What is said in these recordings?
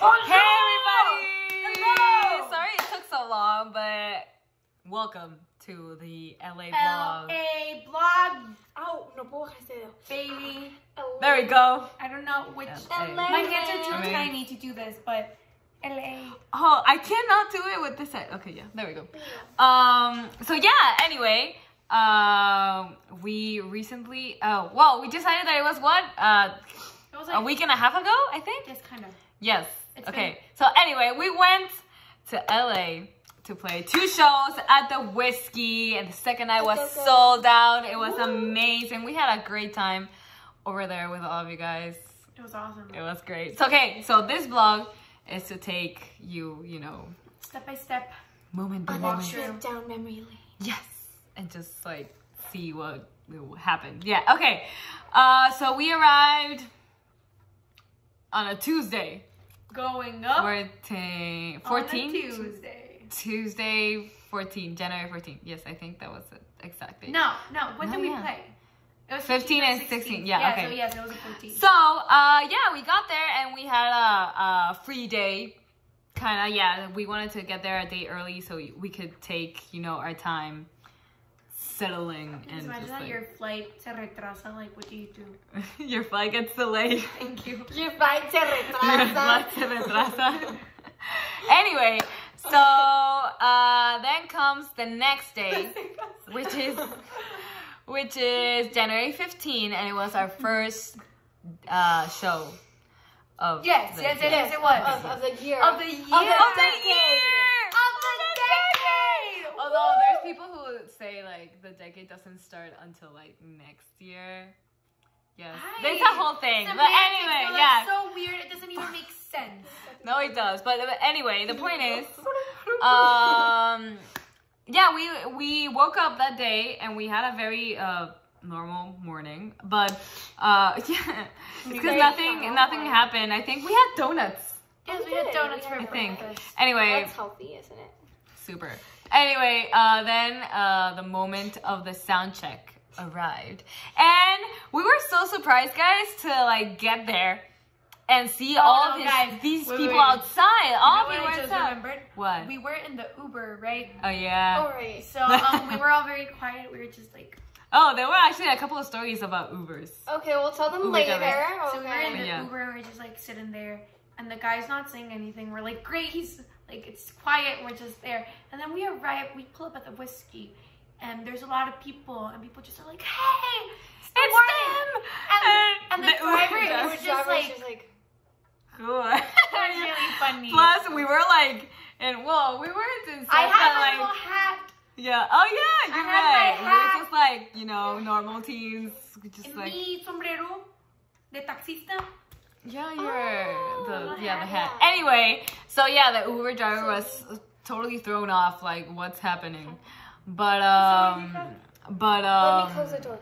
Hey everybody! Hello! Sorry it took so long, but welcome to the LA vlog. L.A. blog. Oh, no puedo. Baby. There we go. I don't know which. LA. My hands are too tiny to do this, but L.A. Oh, I cannot do it with this side. Okay, yeah, there we go. Um, so yeah, anyway, um, we recently, oh, well, we decided that it was what, uh, It was a week and a half ago, I think? Just kind of. Yes. It's okay. So anyway, we went to LA to play two shows at the Whisky, and the second night was go. sold out. It was amazing. We had a great time over there with all of you guys. It was awesome. It was great. So okay, so this vlog is to take you, you know, Step by step. moment by moment. trip down memory lane. Yes, and just like see what happened. Yeah. Okay. Uh, so we arrived on a Tuesday. Going up 14, on a 14? Tuesday. Tuesday 14, January 14. Yes, I think that was the exact date. No, no. When No, did we yeah. play? It was 15 or and 16, yeah, Yeah, okay. so yes, it was a 14. So, uh, yeah, we got there and we had a, a free day. Kind of, yeah, we wanted to get there a day early so we, we could take, you know, our time settling Just and imagine just that like, your flight se retrasa, like, what do you do? your flight gets delayed. Thank you. Your flight se Your flight se retrasa. anyway, so uh, then comes the next day, which is which is January 15, and it was our first uh, show of Yes, the yes, year. yes, it was. Of, of the year. Of the year. Of the Of the year! Of the decade! Although there's people who say like the decade doesn't start until like next year. Yes, there's a whole thing. But anyway, well, yeah. So weird. It doesn't even make sense. No, it does. But uh, anyway, the point is, um, yeah, we we woke up that day and we had a very uh normal morning, but uh yeah, because nothing nothing happened. I think we had donuts. Yes, we did. had donuts We for I think. breakfast. Anyway, That's healthy, isn't it? super. Anyway, uh, then uh, the moment of the sound check arrived, and we were so surprised, guys, to like get there and see Oh, all no, these, guys. these Wait, people wait. outside. All You know of you what were outside. remembered? What? We were in the Uber, right? Oh yeah. Alright. So um, we were all very quiet. We were just like, Oh, there were actually a couple of stories about Ubers. Okay, we'll tell them Uber later. driver. so we were in the Yeah. Uber. we're just like sitting there, and the guy's not saying anything. We're like, great. He's like, it's quiet. We're just there, and then we arrive. We pull up at the Whisky, and there's a lot of people, and people just are like, hey, it's, It's them! And, and the, the driver was just like, just like, was really funny. Plus, we were like, and well, we weren't in I had my like, little hat. yeah. Oh yeah, you're right. We were just like, you know, normal teens, just And like, mi sombrero de taxista. Yeah, you're Oh, the yeah the hat, yeah. Anyway, so yeah, the Uber driver was totally thrown off, like, what's happening? But um, but let um, me close the door.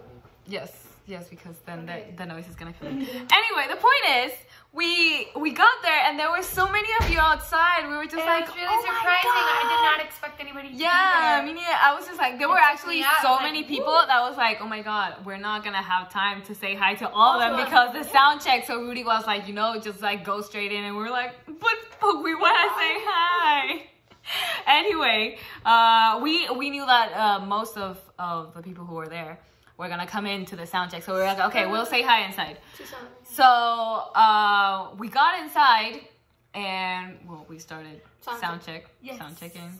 Yes, yes, because then Okay. the, the noise is gonna come anyway, the point is, we we got there and there were so many of you outside. We were just It like, was really "Oh my surprising. I did not expect anybody to Yeah, mean, yeah, I was just like, there were It took actually me so was many people "Woo." that was like, oh my god, we're not gonna have time to say hi to all of them because the sound check. So Rudy was like, you know, just like go straight in, and we are like, but but we want to say hi. anyway, uh, we we knew that uh, most of of the people who were there were gonna come into the sound check, so we're like, okay, we'll say hi inside. So uh, we got inside and well, we started sound, Sound check, Yes. sound checking,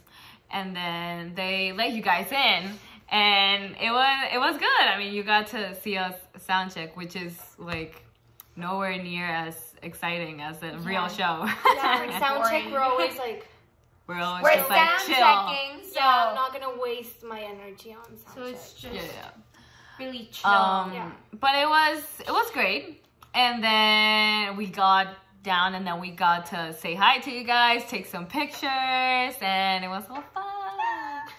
and then they let you guys in, and it was it was good. I mean, you got to see us sound check, which is like nowhere near as exciting as the real show. Yeah, like sound check, we're always like, We're always We're just like chill. checking, so, yeah, I'm not gonna waste my energy on sound so it's check. just Yeah, really chill. yeah. Um, Yeah. but it was it was great, and then we got down, and then we got to say hi to you guys, take some pictures, and it was so fun. Yes.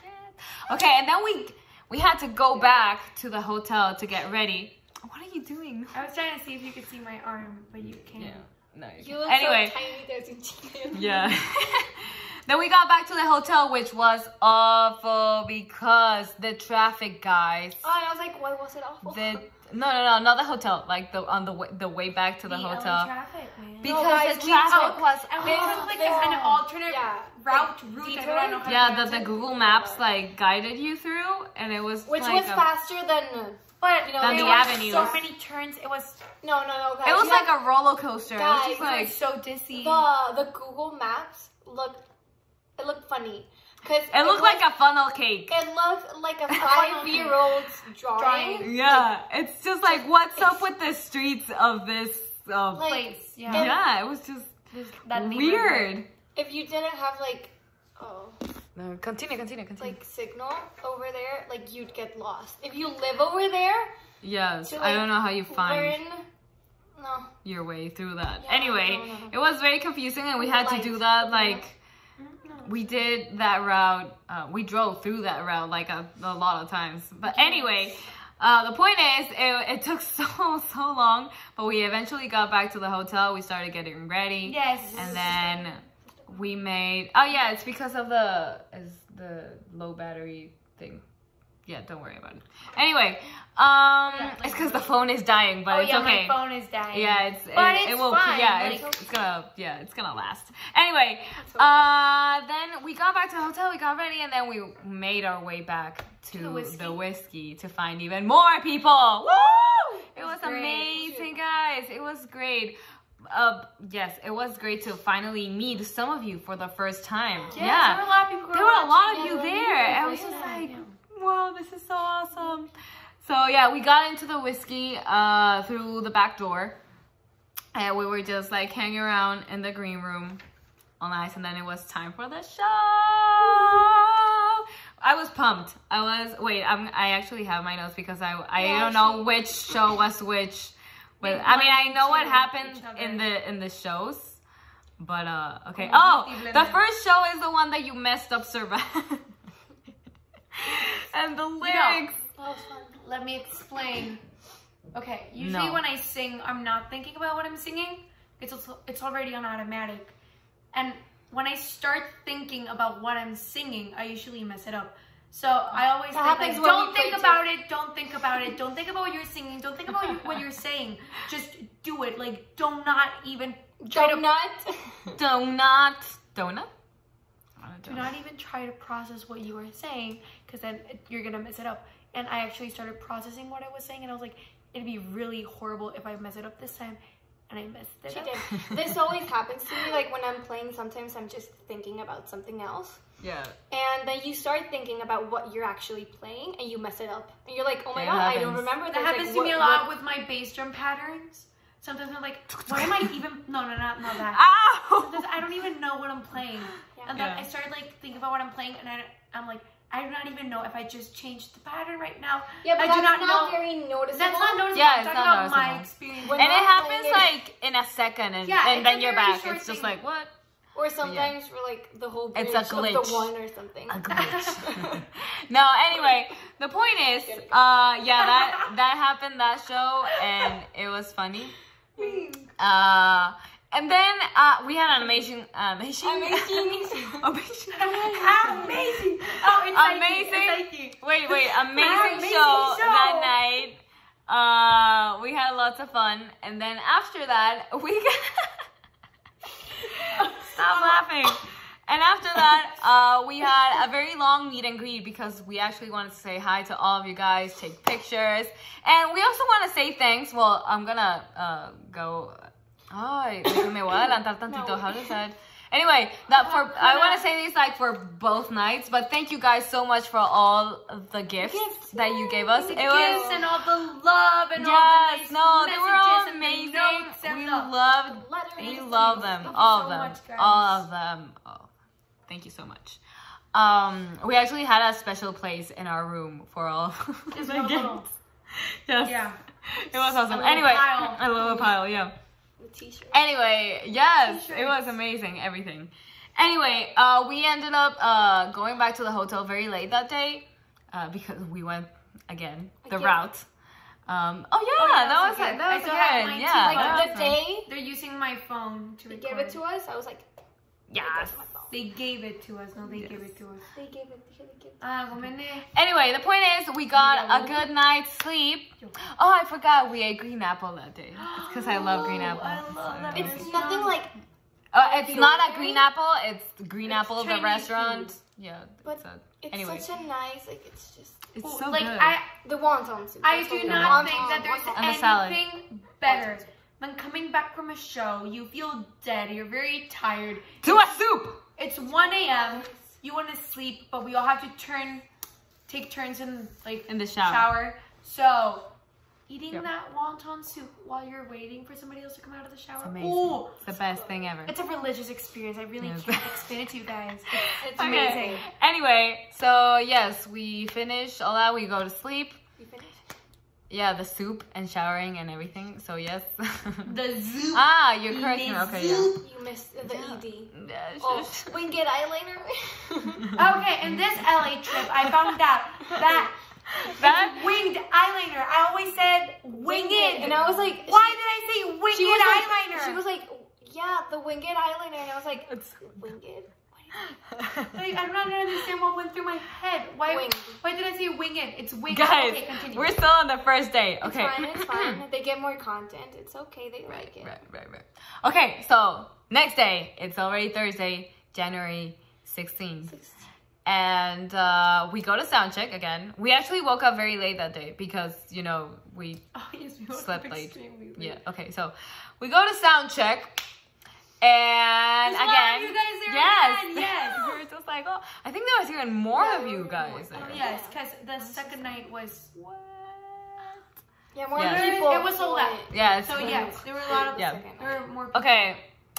Okay, and then we we had to go back to the hotel to get ready. What are you doing? I was trying to see if you could see my arm, but you can't. No. You can't. look anyway, so tiny, there's a yeah. then we got back to the hotel, which was awful because the traffic guys. Oh, and I was like, why was it awful? The no, no, no, not the hotel. Like the on the way, the way back to the, LA hotel. traffic, man. Because guys, the we traffic took- was And we took like yeah. an alternate Yeah. route, Like, route. Detour? don't know how to yeah, the, pronounce the. Google Maps like guided you through, and it was Which like was a- faster than But you know, Than there the were avenues. so many turns. It was no, no, no. Guys. It was You like a roller coaster. It was Guys, just like so dizzy. the the Google Maps looked it looked funny because it looked like a funnel cake. it looked like a five year old's drawing. Drawing. Yeah, it's just like what's up with the streets of this? Uh, Like, place. Yeah. yeah, it was just That weird. If you didn't have like oh No, continue, continue, continue. like signal over there, like you'd get lost. If you live over there, yes, to, I don't know how you find no. your way through that. Yeah, anyway, no, no, it was very confusing, and we had the to do that like. Mm-hmm. We did that route. Uh, we drove through that route like a, a lot of times. But anyway, uh, the point is, it, it took so so long, but we eventually got back to the hotel. We started getting ready, Yes. and then we made. Oh yeah, it's because of the is the low battery thing. Yeah, don't worry about it. Anyway, um, Yeah, it's because the phone is dying, but oh it's yeah, okay. my phone is dying. Yeah, it's But it, it's it will fine, yeah, like- it's, it's gonna yeah, it's gonna last. Anyway, okay. uh then we got back to the hotel, we got ready and then we made our way back to, the the, Whisky. Whisky. to find even more people. Woo! It was great. amazing, guys. It was great. Uh yes, it was great to finally meet some of you for the first time. Yeah, yeah. there were a lot of people. There were a lot of you there were there. people I was just like, wow, this is so awesome. So yeah, we got into the Whisky uh, through the back door, and we were just like hanging around in the green room, all nice. And then it was time for the show. I was pumped. I was wait. I'm. I actually have my notes because I I Yeah, don't know which show was which. But They I mean, I know what blend happened in the in the shows. But uh, okay. Oh, the first show is the one that you messed up, Servat. and the lyrics. That was. Let me explain. Okay, usually No. when I sing, I'm not thinking about what I'm singing. It's also, it's already on automatic. And when I start thinking about what I'm singing, I usually mess it up. So I always That think, happens like, don't think too. about it, don't think about it, don't think about what you're singing, don't think about what you're saying. Just do it. Like, do not not even try to Donut. Donut. Donut? do not even try to process what you are saying because then you're gonna mess it up and i actually started processing what i was saying and i was like it'd be really horrible if i mess it up this time and i messed it She up did. This always happens to me. Like when I'm playing, sometimes I'm just thinking about something else, Yeah. and then you start thinking about what you're actually playing, and you mess it up, and you're like, "Oh my It god, I don't happens. remember that this." happens like, to me a lot what- with my bass drum patterns sometimes i'm like what am i even no no not, not that Ow! sometimes i don't even know what i'm playing Yeah. and then Yeah. i started like thinking about what i'm playing and I, i'm like i do not even know if i just changed the pattern right now Yeah, but I that's do not not, know- very noticeable. that's not noticeable Yeah, i'm it's talking not about my noticeable. experience When And it happens playing it. like in a second, and, Yeah, and then you're back. short It's just like what? Or sometimes for like the whole It's a of glitch. the one or something. A glitch. no, anyway, the point is, uh, yeah, that that happened that show, and it was funny. Uh, and then uh, we had an amazing, amazing, Amazing. amazing, amazing oh it's Amazing. Nike. wait, wait, amazing, Amazing show, show. that night. Uh, we had lots of fun, and then after that, we got stop laughing. And after that, uh, we had a very long meet and greet because we actually wanted to say hi to all of you guys, take pictures, and we also want to say thanks. Well, I'm gonna uh, go. Ay, me voy a adelantar tantito. How does that? Anyway, that for I want to say this like for both nights, but thank you guys so much for all the gifts, Gifts, that you gave us. It gifts was and all the love and all yes, the nice no, they were all amazing. We loved Letters. we love them, all so of them, much, all of them. Oh, thank you so much. Um, we actually had a special place in our room for all the a gifts. Yes, Yeah. it was awesome. little Anyway, pile. a little pile, yeah. The t-shirt. Anyway, yes, it was amazing, everything. Anyway, uh, we ended up uh, going back to the hotel very late that day uh, because we went again the Again. route. Um, oh yeah, yeah, that was that's that I was still good. mine. Yeah, Like, that the fun. day They're using my phone to they record. gave it to us, I was like, Yes. That's my fault. They gave it to us. No, they Yes. gave it to us. They gave it. They gave it. Ah. Anyway, the point is, we got a good night's sleep. Oh, I forgot we ate green apple that day. It's because I love green Oh, apple. I love that. It's It's nothing like, Oh, it's not a green apple. It's green It's apple, the restaurant. food. Yeah. But it's a- it's anyway, such a nice, like, it's just it's Ooh, so like good. I, the wonton soup. I do not want. think that there's wonton. And the anything better than coming back from a show. You feel dead. You're very tired. to a soup. It's 1 a.m. You want to sleep, but we all have to turn, take turns in like In the shower. shower. So, eating Yep. that wonton soup while you're waiting for somebody else to come out of the shower. It's amazing. Ooh, It's the best thing ever. it's a religious experience. I really Yes. can't explain it to you guys. It's, it's Okay. amazing. Anyway, so yes, we finish all that. We go to sleep. You finished? Yeah, the soup and showering and everything. So yes. The soup. ah, you're correct. It is Okay, yeah. You missed the Yeah. ED. Yeah, Oh, shush. winged eyeliner. Okay, in this LA trip, I found out that That winged eyeliner. I always said winged. And I was like, Why did I say winged she was like, eyeliner? She was like, yeah, the winged eyeliner. And I was like, It's- winged? Like, I'm not gonna understand what went through my head. Why? Winged. Why did I say winged? It's winged. Guys, okay, continue. we're still on the first day. It's Okay. fine, it's fine. They get more content. It's okay. They like it. Right, right, right. Okay, so next day, it's already Thursday, January 16th. And uh, we go to sound check again. We actually woke up very late that day because, you know, we oh, yes, we slept late. late. Yeah. Okay. So we go to sound check, and There's a lot again, of you guys there yes, again, yes. we were just like, oh, I think there was even more Yeah, of you guys. more. there. Oh, yes, because the second night was. What? Yeah, more Yeah. people. It was a for lot. it. Yeah. So yes, there were a lot of. Yeah. There were more. People. Okay.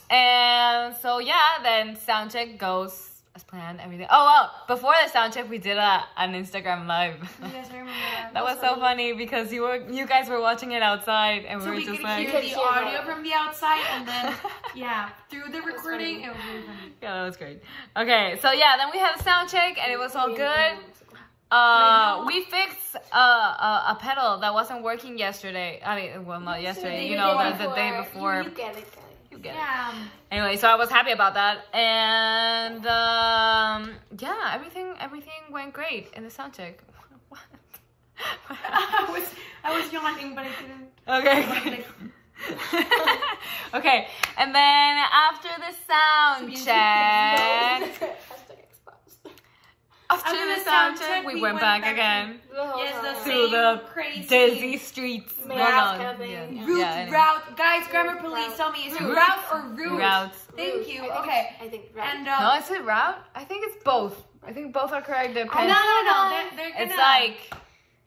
And so yeah, then sound check goes as planned. Everything. Oh well, before the sound check, we did a, an Instagram live. Yes, I remember that. That was so funny because you were you guys were watching it outside and So we were we just like hear could the audio from the outside, and then yeah, through the was recording, it was really funny. Yeah, that was great. Okay, so yeah, then we had a sound check and it was all good. Uh, we fixed uh, a, a pedal that wasn't working yesterday. I mean, well, not yesterday. You know, the, the day before. You, you get it, guys. You get it. Yeah. Anyway, so I was happy about that, and um, yeah, everything everything went great in the sound check. What? I was I was yawning, but I didn't. okay. okay, and then after the sound check. After After the the sound sound check, check, we, we went, went back, back to- again. Yes, the To same the crazy Dizzy streets. Route Hold on. kind of thing. Yeah. route Yeah, route. Guys, grammar Route, police, tell me is it Route. route or route? Routes. Thank you. I think- Okay. I think right. And No, um, is it route? I think it's both. I think both are correct. no, Depends. no, no, no. They're, they're gonna It's like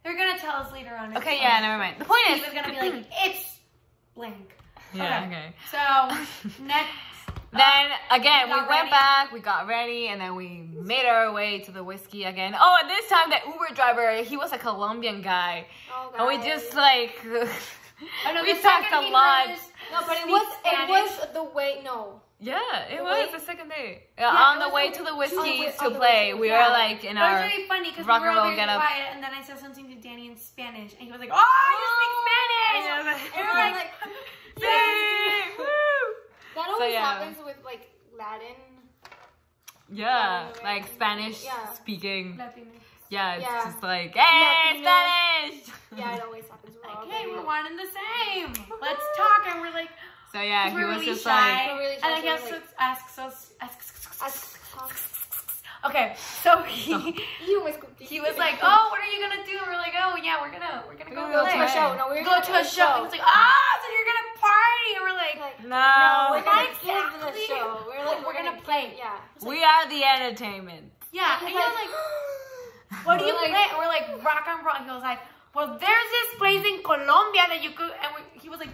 they're gonna tell us later on. okay, yeah, never mind. The point is, Steve is gonna be like it's blank. yeah, okay. okay. So next. Then again, We we, went ready. back, we got ready, and then we made our way to the Whisky again. Oh, and this time the Uber driver, he was a Colombian guy, oh, and we just like Oh, no, we talked a lot. No, but it speak was it was the way. No, Yeah, it The was way- the second day. Yeah, on the way the- to the Whisky to play. We yeah. were like in But it was our really funny because we were and all very up. quiet, and then I said something to Danny in Spanish, and he was like, "Oh, you speak oh, Spanish!" Yeah, and but- we're like, Yay! Woo! that always yeah. happens with like Latin. Yeah, Yeah, like Spanish Yeah. speaking. Latina. Yeah, it's Yeah. just like, hey, Latino. Spanish! Yeah, it always happens. We're Like, hey, we're one and the same. Let's talk, and we're like, So yeah, he we're was really just shy, like, We're really and then he shy, asks so us, asks us, asks, Ask- Okay, so he You he was like, "Oh, what are you gonna do?" And we're like, "Oh, yeah, we're gonna we're gonna go, We're gonna go to a show. No, we're go gonna go to a show." He was like, "Ah, so you're gonna party?" And we're like, Like, no, no, we're Not live in the show. We're like, We're gonna play. Yeah. we are the entertainment. "Yeah." And he was like, "What do you We're like- play?" And we're like, "Rock and roll." And he was like, "Well, there's this place in Colombia that you could." And we, he was like,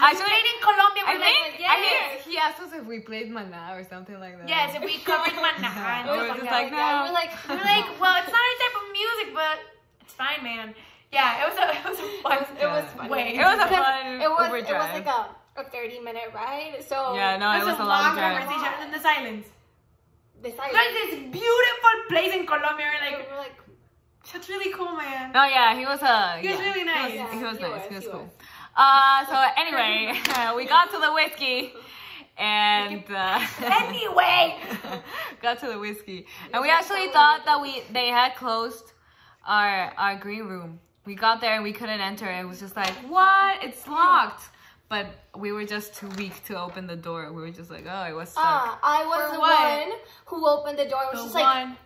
"Have you played in Colombia?" I think, like, I think he asked us if we played Maná or something like that. Yes, if we covered Maná and We stuff were like just like, no. Yeah, we're like, We're like, well, it's not our type of music, but it's fine, man. Yeah, it was a, it was a fun. It was Yeah. fun. Wait. It was a fun It was Uber it was like a, a thirty minute ride. So yeah, no, It it was a long drive. conversation and the silence. the There's Like this beautiful place in Colombia. We're We're like, like, that's really cool, man. No, yeah, he was a. He was yeah. really nice. He was, he was He nice. was, he was he cool. Was. Uh, so anyway, we got to the Whisky, and uh, Anyway. got to the Whisky, and we actually thought that we they had closed our our green room. We got there and we couldn't enter. It was just like, what? It's locked. But we were just too weak to open the door. We were just like, oh, it was stuck. Ah, I was For the what? one who opened the door. I was The just like, one.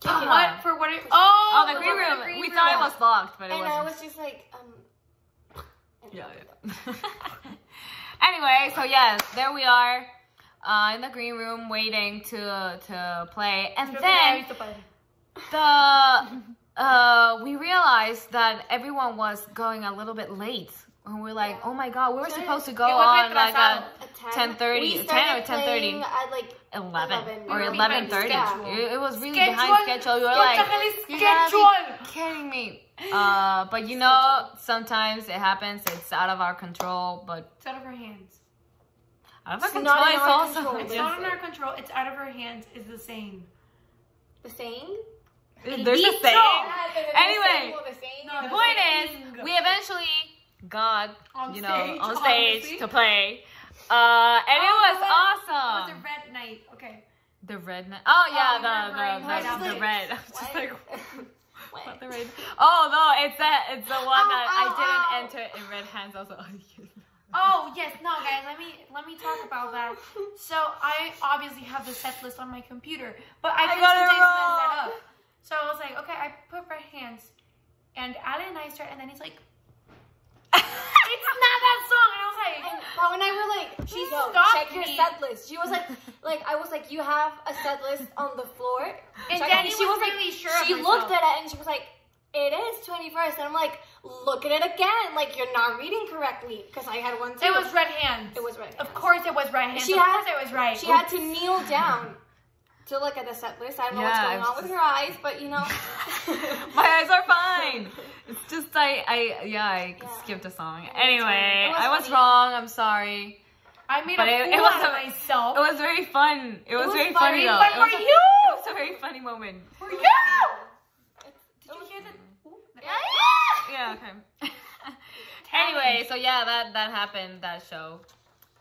kicking. What for what? It, oh, oh, the the green room. the green we room. thought it was locked, but it and wasn't. I was just like, um. Yeah. opened the door. yeah. anyway, so yes, there we are, uh, in the green room waiting to to play, and Just like I then used to play. the uh, we realized that everyone was going a little bit late. And we're like, oh my god, we were supposed to go on like retrasado. at At 10:30, We 10 or started 10:30. At like 11, 11. or We were 11:30. behind. It, it was really Schedule? behind schedule. You were like, the you gotta be kidding me. Uh, but you know, sometimes it happens. It's out of our control, but It's out of her hands. out of our It's control. not in It's our also control. It's not in our control. It's out of her hands. Is the same. the saying. There's a Dicho. saying. Yeah, the- the Anyway, the saying. The the point saying. is, we eventually got, On you know, stage, on stage obviously. to play. Uh, and it Oh, was it was awesome. a red night. Okay. The red. Na- oh yeah, Oh, the the, the, was the red. I was just like, What? what the red? Oh no, it's that. It's the one that I didn't enter in red hands. Like, oh. Oh yes, no guys, let me let me talk about that. So I obviously have the set list on my computer, but I I can got it sometimes mess wrong. that up. So I was like, okay, I put red hands, and Alan and I start, and then he's like, it's not that song, and I was like, And Paul and I were like, She "Yo, stopped check your set list. She was like, like I was like, you have a set list on the floor. and Check. Danny she was, was like, really sure. she looked at it and she was like, it is 21st. And I'm like, look at it again. Like you're not reading correctly because I had one too. It was red hands. It was red Of course, it was red hands. She of had- course, it was right. She had to kneel down to look at the set list. I don't know Yeah, what's going it's on with her eyes, but you know. My eyes are fine. It's just I, I yeah, I Yeah. skipped a song. Anyway, was I was funny. wrong. I'm sorry. I made But a it- fool it was out of a- myself. It was very fun. It was, was very fun. funny though. Fun It was, for a, you. it was a very funny moment. For you. Did you hear the? ooh, the- Yeah. Okay. anyway, so yeah, that that happened that show,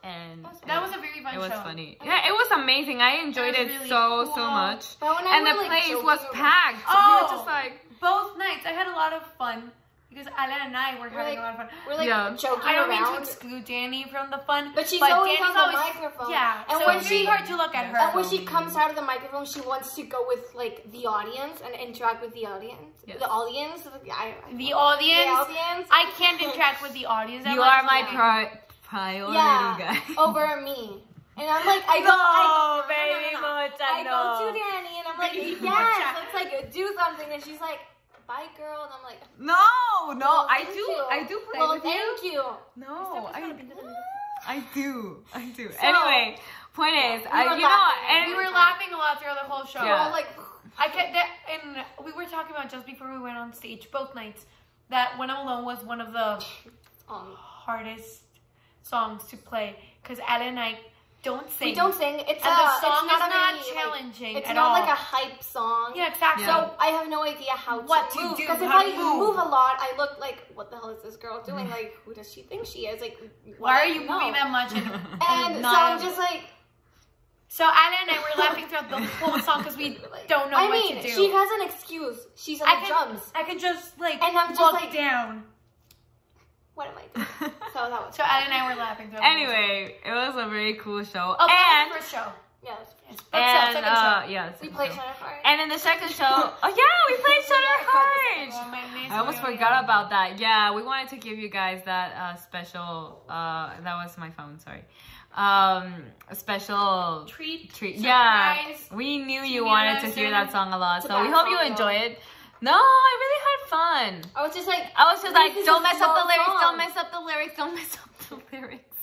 and That was a very fun it was show. funny. Yeah, it was amazing. I enjoyed It it, really so so cool. much. But And the like, place joking was around- packed. we Oh. were just oh, like, Both nights, I had a lot of fun because Alan and I were having like- a lot of fun. We're like Yeah. joking I don't mean to exclude Danny from the fun, But she's always Danny's on the microphone. Yeah, And so when it's she- really hard to look at her. And when she um, comes out of the microphone, she wants to go with like the audience and interact with the audience. Yes. The audience. I, I, the audience, The audience. I can't interact with the audience. that you are my yeah. Pri- priority yeah, guy. over me. And I'm like, I go, No, I, baby no, no, no. I go to Danny and I'm like, Baby yes, let's like do something. And she's like, bye, girl. And I'm like, No, no, well, I do, you. I do play well, with you. thank you. No, I, I, do, I do. So- anyway, point is, we I, you know, and we were laughing a lot throughout the whole show. Yeah. Well, like, I kept that, and we were talking about just before we went on stage both nights that "When I'm Alone" was one of the um, hardest songs to play because Alan and I don't sing. we don't sing. It's and the song it's not is a not like, challenging it's at not all. like a hype song. yeah, exactly. Yeah. So I have no idea how What to to move do, because if I move. move a lot, I look like what the hell is this girl doing? Like who does she think she is? Like Why are you no. moving that much? And, And so I'm just like, so Anna and I were laughing throughout the whole song because we don't know I what mean, to do. she has an excuse. She's on I the can, drums. I can just like And I'm just like- down. What am I doing? So that was. So Alan and I were laughing whole anyway, it was a very cool show, oh, and first show. yes. And uh, show. yes, We played Shutter Heart. And in the second show, oh yeah, we played Shutter Heart. I almost forgot about that. Yeah, we wanted to give you guys that uh, special. Uh, that was my phone. Sorry. Um, special treat. treat. surprise. Yeah, we knew you wanted to hear that song a lot, so we hope you enjoy it. No, I really had fun. I was just like, I was just like, don't mess up the lyrics, song. don't mess up the lyrics, don't mess up the lyrics.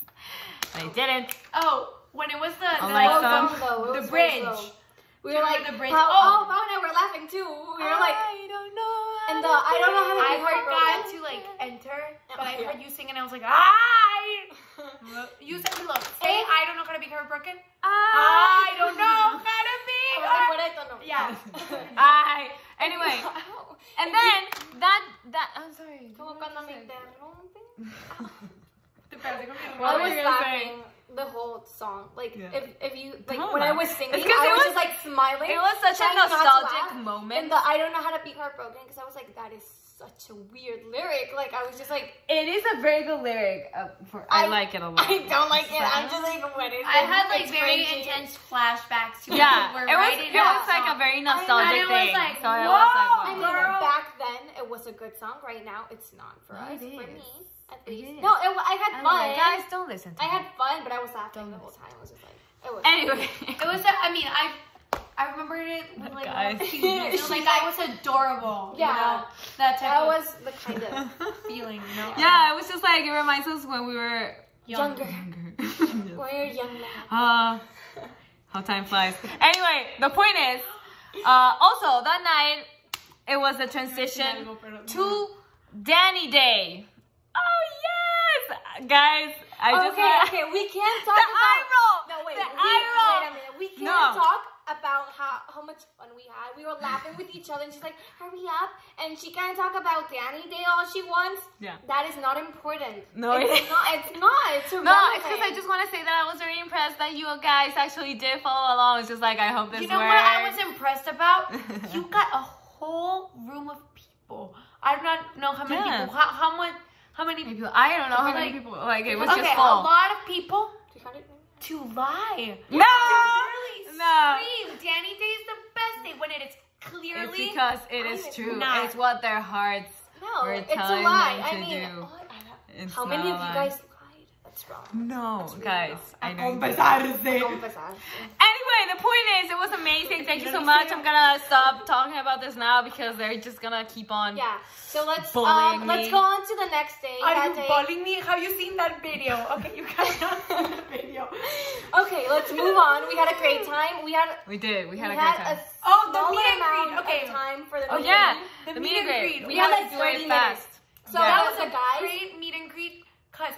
And I didn't. Oh, when it was the Oh the, my slow God. song, though. The bridge. slow. We were like, the bridge? Oh. oh, Pao and I were laughing too. We were like, I don't know. and the I don't know how to I forgot heartbroken. to like enter, oh, but I heard you sing and I was like, I. You said, look, say I don't know how to be heartbroken. Ah. I don't know how to be. I was like, heart- what I don't know. Yeah. I. Anyway, and then that that I'm sorry. Como cuando me interrumpen. The I was you laughing the whole song. Like Yeah. if if you like Don't when I was singing, It's 'cause I was, was- just like smiling. It was such a trying not to nostalgic moment. And the I don't know how to be heartbroken because I was like, that is such a weird lyric. Like I was just like, It is a very good lyric. Uh, for, I, I- like it a lot. I don't like it. I'm just like, what is I it? had like It's very cringy. intense flashbacks to Yeah, when it we were was. writing It was that like a very And nostalgic it was thing. like, so it was whoa, I mean, back then it was a good song. Right now, it's not for No, us. it For me, at least. is. No, it, I had fun. Anyway, guys, don't listen to I me. had fun, but I was laughing the Don't whole time. I was just like, it was. Anyway, It was. A, I mean, I. I remember it with like Guys. a was like that was adorable. You Yeah. know? that type that of was the kind of feeling. You know? yeah, it was just like it reminds us when we were younger. younger. When you're young man. Ah, how time flies. Anyway, the point is, uh, also that night it was a transition to Danny Day. Oh yes, guys! I just okay, had- okay, we can't talk the about. eye roll. No, wait, the we, eye roll. wait a minute. We can't No. talk about how, how much fun we had. We were laughing with each other, and she's like, hurry up. And she can't talk about Danny Day all she wants. Yeah. That is not important. No, it's it- not. It's not. It's No, irrelevant. it's because I just want to say that I was very impressed that you guys actually did follow along. It's just like I hope this You know works. what I was impressed about? you got a whole room of people. I do not know how many Yeah. people. How, how much? How many? people? I don't know how many Like- people. Like it was okay, just a lot of people 300? To lie. No, Really no. scream. Danny Day is the best day when it is clearly. It's because it is true. not. It's what their hearts No, were it's a lie. them I mean, do. oh, how many of you guys lied? That's wrong. No, That's guys. wrong. I know. you Confesarse. Confesar. Anyway, the point is, it was amazing. Thank you so much. I'm gonna stop talking about this now because they're just gonna keep on. Yeah. So let's Bullying um, let's go on to the next day. Are that you day. bullying me? Have you seen that video? Okay, you guys not seen the video. Okay, let's move on. We had a great time. We had We did. We had we a great time. a Oh, the smaller meet and amount greet. Okay. of time for the oh meet yeah, the, The meet meet and and greet. greet. We, We had had like do 30 minutes. fast. So Yeah. that That was was a guys. great meet and greet because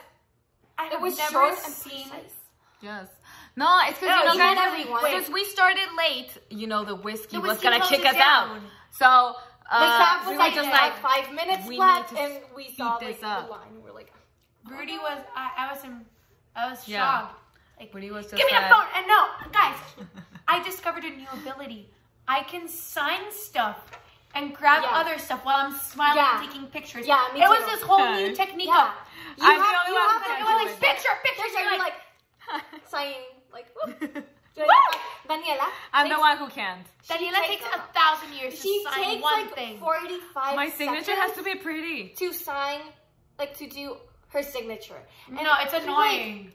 I It was never short and seen. precise. Yes. No, it's because No, you know, you guys. Since we started late, you know, the Whisky, The was gonna kick it us out. So uh, the staff was we like, were just like, five minutes we left, and we saw like this up. the line. and We're like, Rudy was. I, I was in. I was Yeah. shocked. Like, Rudy was just give me like, a phone. And no, guys, I discovered a new ability. I can sign stuff and grab Yeah. other stuff while I'm smiling Yeah. and taking pictures. Yeah, me it was this whole Okay. new technique yeah. of You I'm the have, only you one have who to can't do do like picture, picture. picture. You're You're like, like signing like. whoop. Do Woo! it. Daniela. I'm the takes- one who can't. Daniela takes takes a a- thousand years She to sign takes one like thing. 45 My signature has to be pretty. to sign, like to do her signature. no, it's annoying. like-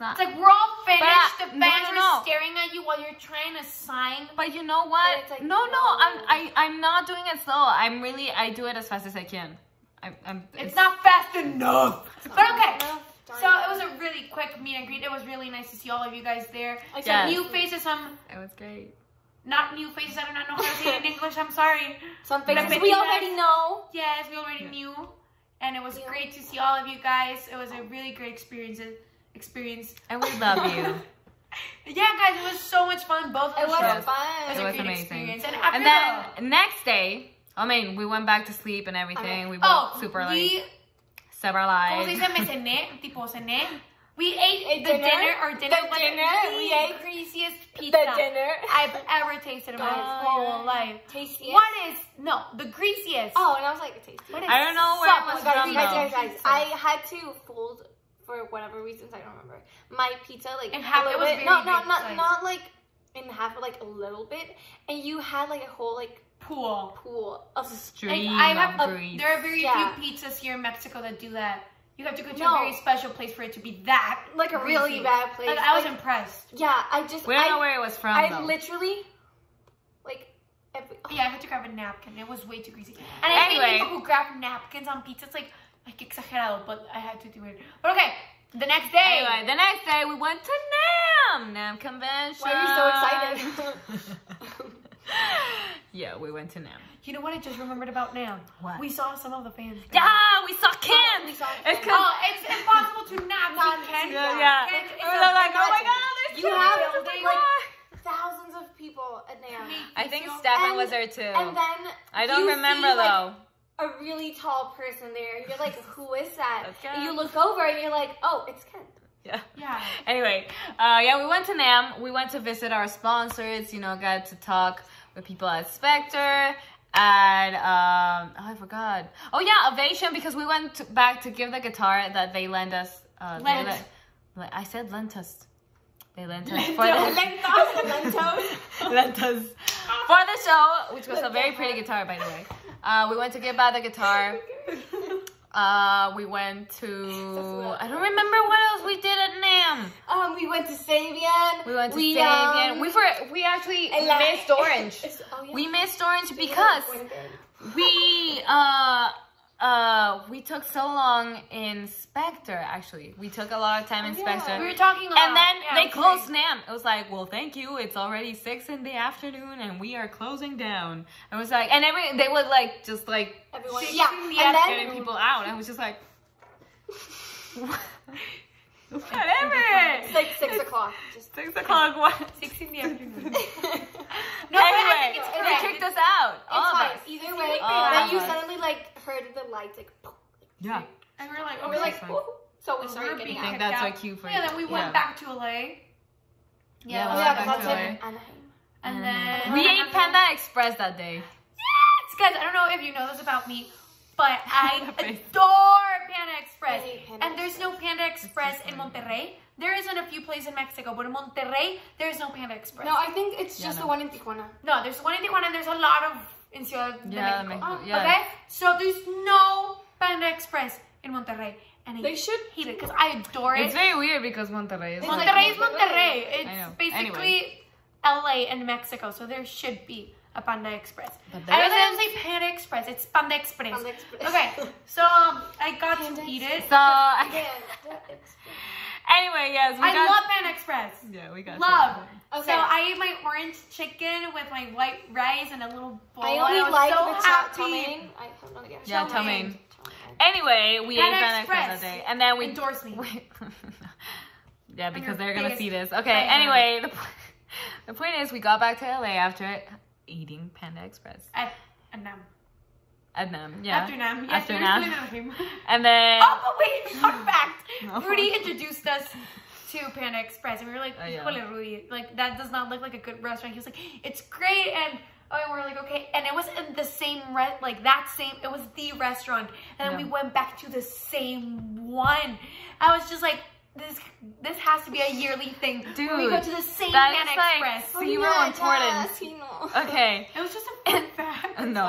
annoying. It's like we're all finished. But, the no, fans no, are no. staring at you while you're trying to sign. But you know what? It's like, no, no, no. I'm I, I'm not doing it slow. I'm really I do it as fast as I can. I'm, I'm It's not fast enough. But okay. No, So it was a really quick meet and greet. It was really nice to see all of you guys there. Except Yes. New faces, some It was great. not new faces. I do not know how to say it in English. I'm sorry. Some faces Repetidas. we already know. Yes, we already Yeah. knew, and it was Yeah. great to see all of you guys. It was a really great experience. Experience. And we love you. Yeah, guys, it was so much fun. Both It of the was shows. Fun. It was It a was great amazing. experience. And, after and then next day, I mean, we went back to sleep and everything. We the, woke oh, super we late. Several ¿Cómo se lives. dice? Me cené, tipo cené. We ate Ate the dinner? dinner, or dinner The dinner, the we ate greasiest pizza The dinner. I've ever tasted in my Oh, whole yeah. life. Tastiest. What is no the greasiest? Oh, and I was like, tasty. What is I don't know where it was my god, from you guys, though. guys, guys, I had to fold for whatever reasons I don't remember. My pizza like In half, a it was bit. very No, no, not size. not like in half, but like a little bit. And you had like a whole like pool. pool of Stream I have of a, there are very Yeah. few pizzas here in Mexico that do that. You have to go to No. a very special place for it to be that. like a really greasy. bad place. Like, I was Like, impressed. yeah, I just we don't I, know where it was from I though. literally like every, Yeah, I had to grab a napkin. It was way too greasy. And I Anyway. hate people who grab napkins on pizza. It's like like exagerado, but I had to do it. But okay, the next day. Anyway, the next day we went to NAMM, NAMM convention. Why are you so excited? yeah, we went to NAMM. You know what I just remembered about now? What? We saw some of the fans. Yeah, we saw Kent. we saw It's Oh, it's impossible to not Not see Ken. yeah, yeah. Ken is We a- were like, oh my god, there's You have like, like, thousands of people at NAMM. I think Stefan was there too. And then I don't remember see, like, though. A really tall person there. You're like, who is that? That's And you look over and you're like, oh, it's Ken. Yeah. Yeah. Anyway, uh, yeah, we went to NAMM. We went to visit our sponsors. You know, got to talk with people at Spector. And um, oh, I forgot. Oh yeah, Ovation because we went to, back to give the guitar that they lent us. Uh, they Lent. lent- I said lent us. They lent us for the Lentos, lentos. lent us for the show, which was a very pretty guitar, by the way. Uh, we went to get by the guitar. Uh, we went to I don't remember what else we did at NAMM. Um, we went to Sabian. We went to we, Sabian. um, we were we actually missed Orange. Oh, yeah. We missed Orange because we uh uh we took so long in Spector. Actually, we took a lot of time in Oh, yeah. Spector. We were talking a lot. and then Yeah, they closed great. NAMM. It was like, well, thank you. It's already six in the afternoon, and we are closing down. It was like, and every they would like just like Everyone, yeah, and getting then people out. I was just like, whatever. it's like six o'clock. Just Six o'clock. What? Six in the afternoon. No, but I anyway, think it's they kicked us out. All It's of fine. us. Either way, Oh, then you my suddenly like heard the lights like, Yeah. And we were like, and we're like, "Ooh." so we started we're getting being I think that's out. our cue for yeah, then we went Yeah. back to LA. Yeah, Yeah, we Oh, went yeah, back because to LA. Anaheim. and then Mm-hmm. We ate Panda Express that day. Yes, guys. I don't know if you know this about me, but I adore Panda Express. Panda and there's no Panda Express in Monterrey. There is in a few places in Mexico, but in Monterrey, there is no Panda Express. No, I think it's Yeah, just no. the one in Tijuana. No, there's one in Tijuana and there's a lot of in Ciudad de Yeah, Mexico. Mexico, yeah. Okay? So there's no Panda Express in Monterrey. And I They should. hate it because I adore it. It's very weird because Monterrey is It's like, Monterrey is Monterrey. Monterrey. It's know. basically LA and Mexico, so there should be a Panda Express. But I don't isn't. say Panda Express, it's Panda Express. Panda Express. Okay, so um, I got Panda to eat it. So Yeah, anyway, yes, we I got. love Panda Express. yeah, we got. Love. Okay. So I ate my orange chicken with my white rice and a little bowl. I only I like so the chow happy. mein. I have no idea. Yeah, chow chow mein. mein. Anyway, we Panda ate Panda Express Express. that day, and then we Endorse me. we- yeah, because they're gonna see this. Okay. Anyway, the, po- the point is, we got back to LA after eating Panda Express At, at NAMM. at them. Yeah. After NAMM. Yes, After NAMM. And then. Oh, but wait, fun fact. No. Rudy introduced us to Panda Express, and we were like, Oh, yeah. "Híjole, Rudy, like that does not look like a good restaurant." He was like, "It's great," and oh, and we're like, "Okay," and it was in the same re- like that same. It was the restaurant, and then Yeah. we went back to the same one. I was just like. This this has to be a yearly thing. where we go to the same that is like Express. Oh, yeah, importance. yes, he know. Okay. It was just a fun fact. No.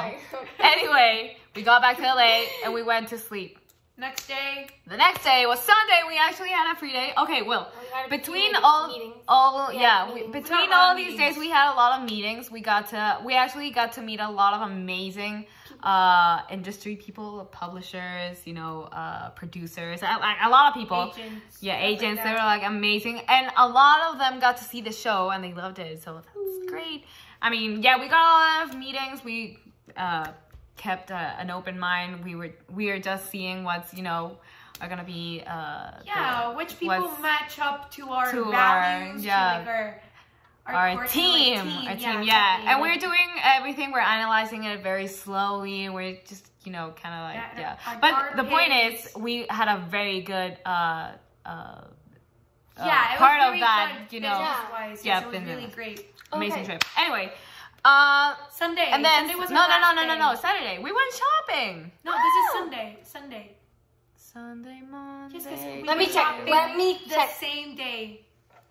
Anyway, we got back to LA and we went to sleep. Next day, The next day was Sunday. We actually had a free day. Okay, well, We between all meetings. all Yeah, yeah, we, between We got a lot all these meetings. days, we had a lot of meetings. We got to we actually got to meet a lot of amazing uh industry people, publishers, you know, uh producers, a, a- lot of people. agents. Yeah, stuff like agents. they were like amazing, and a lot of them got to see the show and they loved it. So that's great. I mean, yeah, we got a lot of meetings. We uh, kept uh, an open mind. We were we are just seeing what's you know are gonna be. Uh, Yeah, the- which people match up to our to our- values, yeah. to like our our, core team, like, our team, exactly. yeah, and we're doing everything. We're analyzing it very slowly, we're just, you know, kind of like, Yeah, yeah. But guard the point pace. is, we had a very good, uh, uh, yeah, uh, part of that, good you know, business-wise. yeah, yes, it was really great. amazing Okay. trip. Anyway, uh, Sunday, and then Sunday was no, our no, no, no, no, no, Saturday we went shopping. No, this is Sunday. Sunday. Sunday, Monday. Just 'cause we Let me were check. Let me the check. same day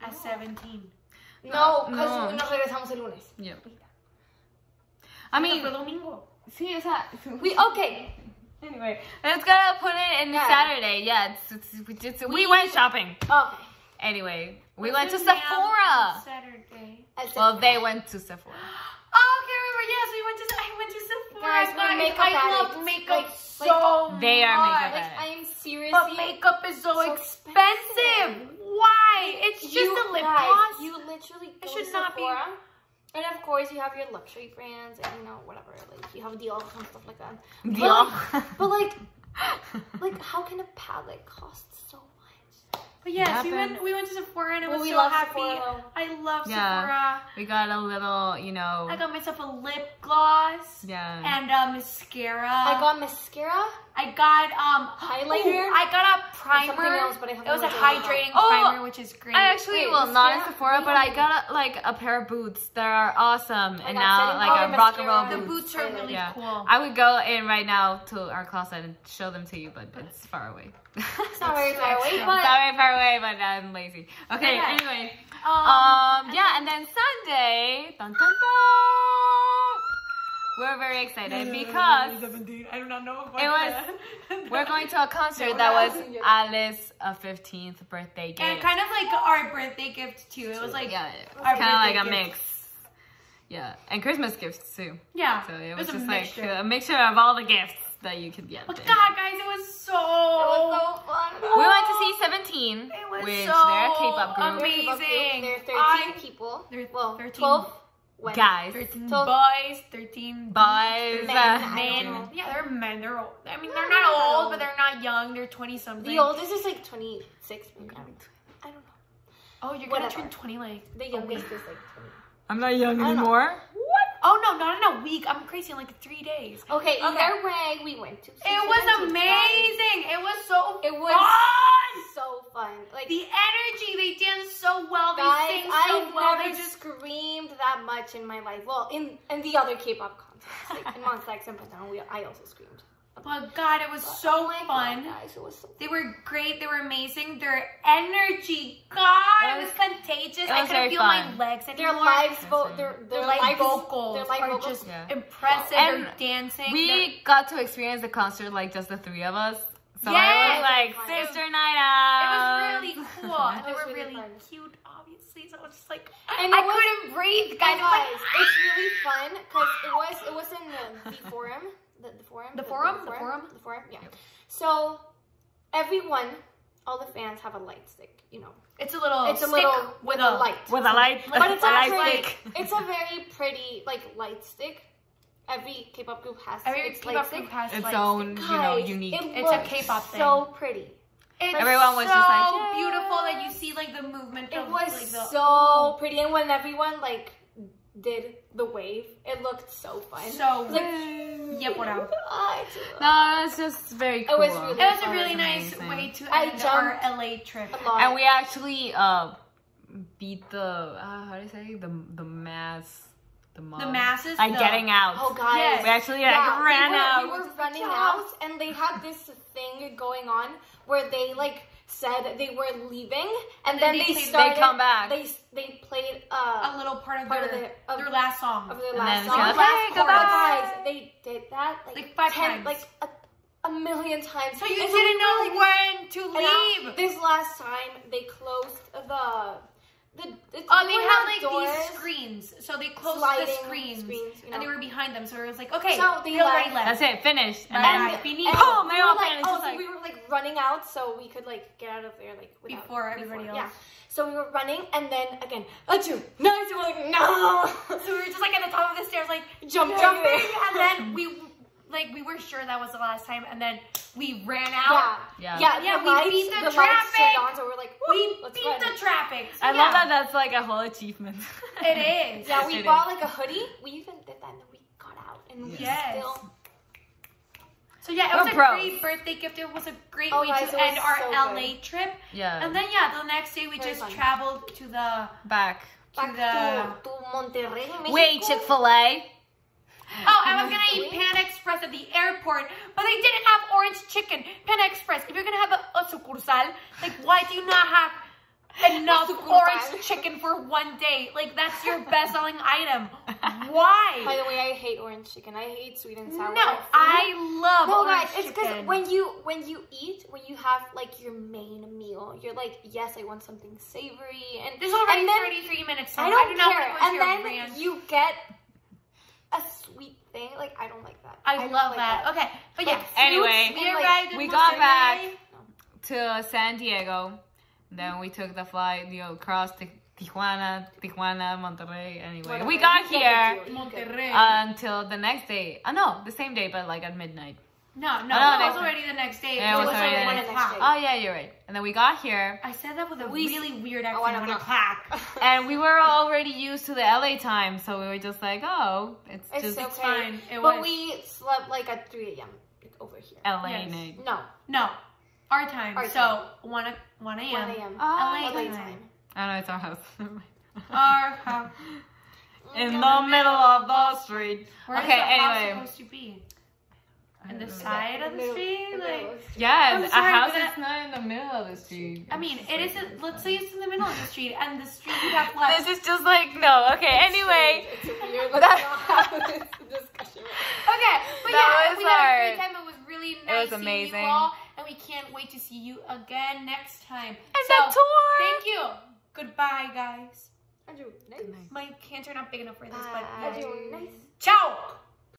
as 17. No, because No. nos regresamos el lunes. yeah. I mean, fue domingo. sí, o sea, We okay. Anyway, let's gotta put it in Yeah. Saturday. Yeah, it's, it's, we, just, we went shopping. Okay. Anyway, we went to Sephora. Saturday. Well, they went to Sephora. Oh, okay, remember? Yes, we went to. I went to Sephora. Guys, we're makeup I love makeup Like- so They are much. makeup Like I am seriously. But makeup is so, so expensive. expensive. Why? It's just you, a lip guys, gloss. You literally go should to not be- and of course you have your luxury brands and you know whatever, like you have Dior and stuff like that. Dior. But like, like how can a palette cost so much? But yes, we went we went to Sephora and it Well, was we so love happy. Sephora. I love Yeah. Sephora. We got a little, you know. I got myself a lip gloss yeah. and a mascara. I got mascara. I got um Highlighter? ooh, I got a primer. else, but I it was a looked it up. hydrating Oh, primer, which is great. I actually, Wait, well, not in mascara? Sephora, but I got a, like a pair of boots that are awesome, and now setting like a rock and roll mascara. the boots. boots are really Yeah. cool. I would go in right now to our closet and show them to you, but it's far away. It's not very far away, extra. but Sorry, far away, but I'm lazy. Okay, Okay. anyway. um, Um, yeah, and then Sunday, dun, dun, dun, we're very excited because I do not know. it was we're going to a concert that was Alice's uh, 15th birthday gift. and kind of like our birthday gift too. It was like yeah, our kind of like a birthday mix. Yeah, and Christmas gifts too. yeah. So it it was, was a just like mixture. a mixture of all the gifts that you could get. But there. God, guys, it was so. it was so fun. We went to see 17, It was which so they're a K-pop group. amazing. There are 13 I- people. There are well, 13 12 went. Guys, 13 So- boys, 13 boys, Men, uh, I don't men. Yeah, they're men. They're old. I mean, they're not old, but they're not young. They're 20 something. The oldest is like 26. maybe. I don't I don't know. Oh, you're Whatever. gonna turn 20 like. The youngest is like 20. I'm not young I don't know. anymore. What? Oh no, not in a week. I'm crazy in like three days. Okay, Okay. either way, we went to. It was 17, guys. amazing. It was so. It was fun. so fun. Like The energy. They dance so well. They guys, sing so I've well. never They just. screamed that much in my life. Well, in in the other K-pop concerts, like in Monsta X and Pentagon, we I also screamed. But God, it was But, so oh my fun. God, guys, it was so They were great. They were amazing. Their energy, God, it was contagious. it I couldn't very feel my fun. legs Their anymore. lives, vo- Yes, their, Their their live live vocals their live are vocals. just Yeah. impressive. And They're dancing. We got to experience the concert like just the three of us. So it Yes! was like It was- sister night out. It was really cool. and they It was were really really fun. cute, obviously. So I was just like, And I it was- couldn't breathe, guys. Guys, I was like, it's really fun because it was it was in the, the forum, the, the forum, The forum? The forum? the forum, yeah. So everyone, all the fans have a light stick, you know. it's a little. It's a stick little with a light, with a light, but it's a light actually stick. it's a very pretty like light stick. Every K-pop group has Every its K-pop stick. group has its like, own, you know, unique. It It's a looked K-pop thing. So pretty. It's Everyone was so just like, so beautiful that you see like the movement. It of, was like, the, so pretty, and when everyone like did the wave, it looked so fun. so. It was like, Yep, what up? I do No, it's just very cool. was really It was a really was nice amazing. way to end our LA trip. a lot. And we actually uh beat the uh, how do you say the the mass the mob. The masses. like the- getting out. oh guys, Yes. We actually like Yeah, ran we were, out. We were running Yeah. out, and they had this thing going on where they like said they were leaving, and, then, then they they, played- they started. come back. They they played a uh little part of Part of their, the- of- their last song. of their And last then song. it's like, Last "Okay, goodbye." Guys, they did that like, Like five ten, times. like a, a million times. So you And didn't we know like, when to And now, leave. This last time they closed the the. It's, Oh, they were had like doors, these screens, so they closed sliding the screens, screens, you and they were behind them. So it was like, okay, So they they already left. left. That's it, finished. And Bye, then. And, and Oh, we were like, oh, so like- we were like running out so we could like get out of there like without, Before everybody else. Yeah. So we were running and then again, achoo, nice. We were like, no. So we were just like at the top of the stairs, like Jumping. jumping, and then we like we were sure that was the last time, and then we ran out. Yeah. Yeah. Yeah. Yeah, we lights, beat the lights traffic. on, so we're like, We let's beat run. the traffic. So I yeah, love that that's like a whole achievement. It is. Yeah, we It bought like a hoodie. We even did that and then we got out and we Yes. still. So yeah, it We're was a pros. great birthday gift. It was a great Oh, way guys, to end our so LA trip. Yeah. And then yeah, the next day we Very just fun. traveled to the back. to Back the. to, to Monterrey, Mexico. Wait, Chick Fil A. Oh, I was gonna eat Panda Express at the airport, but they didn't have orange chicken. Panda Express. If you're gonna have a, a sucursal, like why do you not have enough orange chicken for one day? Like that's your best-selling item. Why? By the way, I hate orange chicken. I hate sweet and sour. No, food. I love No, orange guys, it's because when you when you eat, when you have like your main meal, you're like, yes, I want something savory, and There's already and then, 33 minutes. So I don't do not care. want to And your then ranch. you get a sweet thing. Like I don't like that. I, don't love like that. Okay, but yeah. Anyway, we like, we got back. to San Diego. Then we took the flight, you know, across to Tijuana, Tijuana, Monterrey. Anyway, Whatever. we got here get it, you get it. Monterrey. until the next day. Uh, no, the same day, but like at midnight. No, no, Oh, it next was already the next day. Yeah, it it was was already like the one o'clock. Oh yeah, you're right. And then we got here, I said that with a We- really weird Oh, accent. one One o'clock. and we were already used to the LA time, so we were just like, oh, it's, It's just okay. It's fine. It but was. we slept like at 3 a.m. over here. LA Yes. night. No, No, our time. Our so time. one one 1 a.m. One a.m. Oh, LA LA time. time. I know it's our house. Our house. In the middle of the street. Where is Okay, anyway. supposed to be? In the I don't side of the Middle- street? the Like, middle of. Yeah, I'm a sorry, house but is not in the middle of the street. I mean, It's it just isn't. Let's say it's in the middle of the street, and the street you have left. This is just like no. Okay. Anyway, It's weird. Let's not have this discussion. Okay, but That yeah, was we had a great time. It was really nice was seeing amazing. you all, and we can't wait to see you again next time. and so, the tour. thank you. Goodbye, guys. Andrew, nice. My hands are not big enough for this, Bye. but Andrew, nice. ciao.